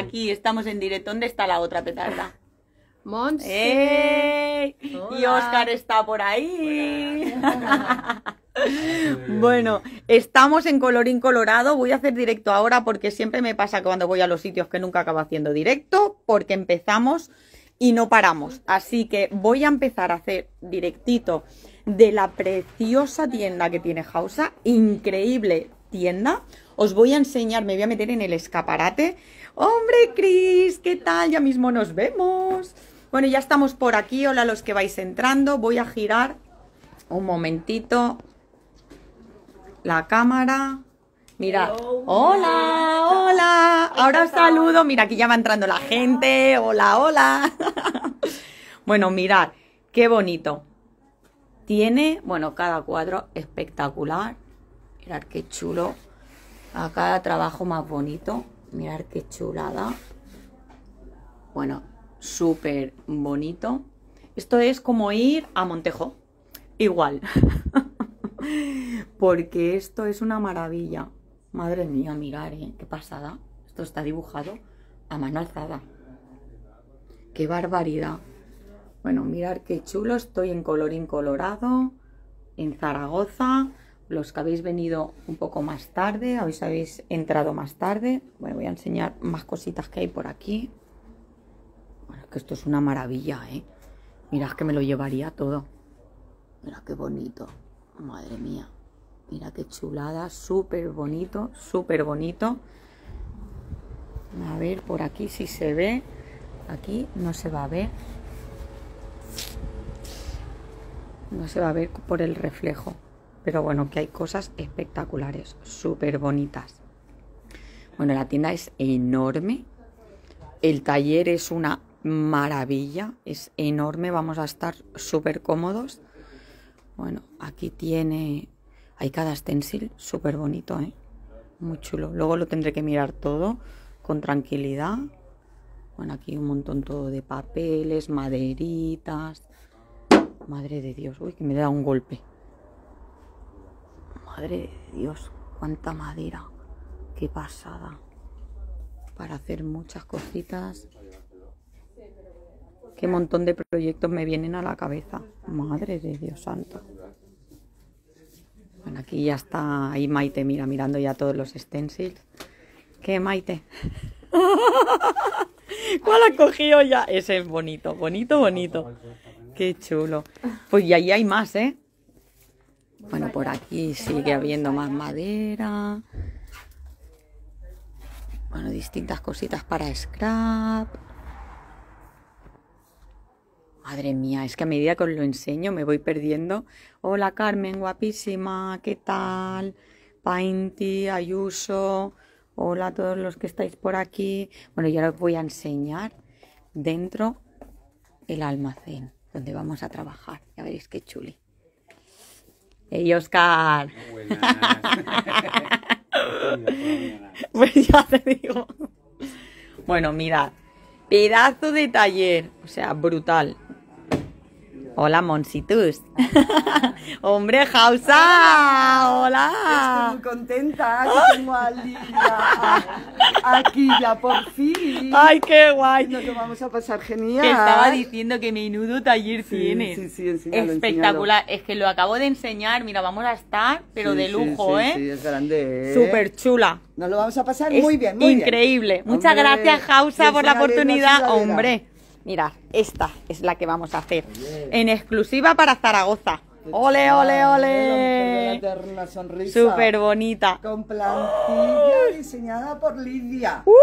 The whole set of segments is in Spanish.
Aquí estamos en directo. ¿Dónde está la otra petarda? Monse. ¡Ey! Y. Oscar está por ahí. bueno, estamos en colorín colorado. Voy a hacer directo ahora porque siempre me pasa cuando voy a los sitios que nunca acabo haciendo directo porque empezamos y no paramos. Así que voy a empezar a hacer directito de la preciosa tienda que tiene Hausa. Increíble tienda. Os voy a enseñar, me voy a meter en el escaparate. Hombre, Cris, ¿qué tal? Ya mismo nos vemos. Bueno, ya estamos por aquí. Hola a los que vais entrando. Voy a girar un momentito la cámara. Mira, hola, hola. Ahora os saludo. Mira, aquí ya va entrando la gente. Hola, hola. bueno, mirad, qué bonito. Tiene, bueno, cada cuadro espectacular. Mirad qué chulo. A cada trabajo más bonito. Mirad qué chulada. Bueno, súper bonito. Esto es como ir a Montejo. Igual. Porque esto es una maravilla. Madre mía, mirar, ¿eh? Qué pasada. Esto está dibujado a mano alzada. Qué barbaridad. Bueno, mirar qué chulo. Estoy en colorín colorado. En Zaragoza. Los que habéis venido un poco más tarde. Hoy habéis entrado más tarde. Bueno, voy a enseñar más cositas que hay por aquí. Bueno, es que esto es una maravilla, ¿eh? Mirad que me lo llevaría todo. Mira qué bonito. Madre mía. Mira qué chulada. Súper bonito. Súper bonito. A ver, por aquí si se ve. Aquí no se va a ver. No se va a ver por el reflejo. Pero bueno, que hay cosas espectaculares. Súper bonitas. Bueno, la tienda es enorme. El taller es una maravilla. Es enorme. Vamos a estar súper cómodos. Bueno, aquí tiene... Hay cada stencil súper bonito, ¿eh? Muy chulo. Luego lo tendré que mirar todo con tranquilidad. Bueno, aquí un montón todo de papeles, maderitas. Madre de Dios. Uy, que me da un golpe. Madre de Dios, cuánta madera. Qué pasada. Para hacer muchas cositas. Qué montón de proyectos me vienen a la cabeza. Madre de Dios santo. Bueno, aquí ya está ahí Maite, mira, mirando ya todos los stencils. ¿Qué, Maite? ¿Cuál ha cogido ya? Ese es bonito, bonito, bonito. Qué chulo. Pues y ahí hay más, ¿eh? Bueno, por aquí sigue habiendo más madera. Bueno, distintas cositas para scrap. Madre mía, es que a medida que os lo enseño me voy perdiendo. Hola Carmen, guapísima, ¿qué tal? Painty, Ayuso, hola a todos los que estáis por aquí. Bueno, y ahora os voy a enseñar dentro el almacén donde vamos a trabajar. Ya veréis qué chuli. ¡Ey, Oscar! Pues ya te digo. Bueno, mirad. Pedazo de taller. O sea, brutal. Hola, Monsitus. Hombre, Hausa. Hola. Estoy muy contenta que tengo a Lidia aquí ya por fin. Ay, qué guay. Nos lo vamos a pasar genial. Te estaba diciendo que menudo taller Sí, tienes. sí, sí, enséñalo, Espectacular. Es que lo acabo de enseñar. Mira, vamos a estar, pero Sí, de lujo, sí, ¿eh? Sí, es grande. ¿eh? Súper chula. Nos lo vamos a pasar Es muy bien, muy bien. increíble. Muchas Hombre, gracias, Hausa, por la oportunidad. Hombre, mira, esta es la que vamos a hacer. En exclusiva para Zaragoza. Ole, ole, ole. la eterna sonrisa. Súper bonita. Con plantilla diseñada por Lidia. Ujú.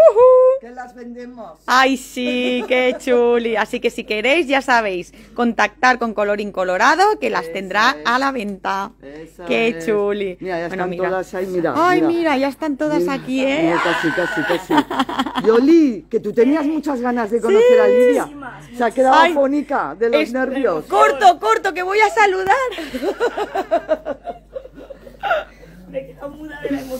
Que las vendemos. Ay, sí, qué chuli. Así que si queréis, ya sabéis, contactar con Colorín Colorado, que las tendrá es. a la venta. Eso Qué es. chuli. Mira, ya Bueno, están mira. todas ahí, mira. Ay, mira, ya están todas Mira, aquí, ¿eh? casi, casi, casi. Yoli, que tú tenías muchas ganas de conocer a Lidia. Se ha quedado Ay, afónica de los Es- nervios. Corto, corto, que voy a saludar.